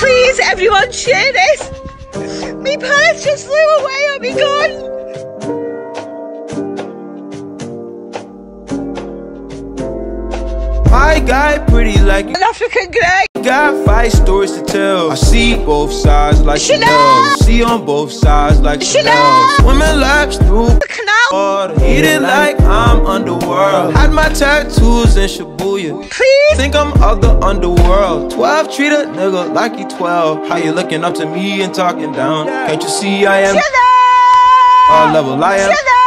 Please, everyone, share this. Me purse just flew away on me gun. My guy pretty like An African grey. Got five stories to tell. I see both sides like Chanel. Chanel. See on both sides like Chanel. Chanel. Women laps through The canal. water. Eating like I'm underworld. My tattoos in Shibuya. Please. Think I'm of the underworld. 12 treat a nigga like he 12. How you looking up to me and talking down? Can't you see I am Chanel. all level? I am. Chanel.